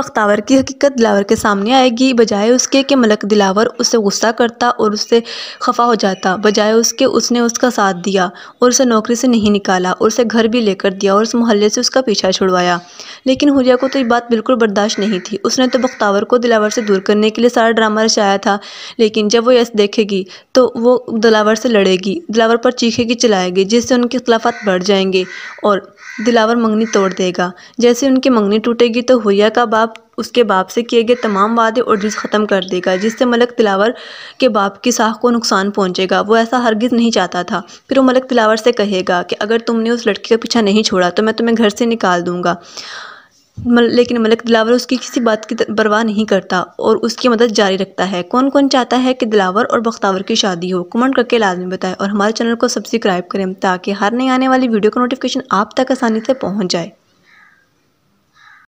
बख्तावर की हकीकत दिलावर के सामने आएगी। बजाय उसके कि मलक दिलावर उसे गुस्सा करता और उससे खफा हो जाता। बजाय उसके उसने उसका साथ दिया और उसे नौकरी से नहीं निकाला और उसे घर भी लेकर दिया और उस मोहल्ले से उसका पीछा छुड़वाया। लेकिन हुरिया को तो ये बात बिल्कुल बर्दाश्त नहीं थी। उसने तो बख्तावर को दिलावर से दूर करने के लिए सारा ड्रामा रचाया था, लेकिन जब वो यस देखेगी तो वो दिलावर से लड़ेगी, दिलावर पर चीखेगी चलाएगी जिससे उनके खिलाफात बढ़ जाएँगे और दिलावर मंगनी तोड़ देगा। जैसे उनकी मंगनी टूटेगी तो हुरिया का बाप उसके बाप से किए गए तमाम वादे और जिस ख़त्म कर देगा, जिससे मलक तिलावर के बाप की साख को नुकसान पहुंचेगा। वो ऐसा हरगिज़ नहीं चाहता था। फिर वो मलक तिलावर से कहेगा कि अगर तुमने उस लड़की का पीछा नहीं छोड़ा तो मैं तुम्हें घर से निकाल दूँगा। लेकिन मलिक दिलावर उसकी किसी बात की परवाह नहीं करता और उसकी मदद जारी रखता है। कौन कौन चाहता है कि दिलावर और बख्तावर की शादी हो? कमेंट करके लाजमी बताएँ और हमारे चैनल को सब्सक्राइब करें ताकि हर नई आने वाली वीडियो का नोटिफिकेशन आप तक आसानी से पहुँच जाए।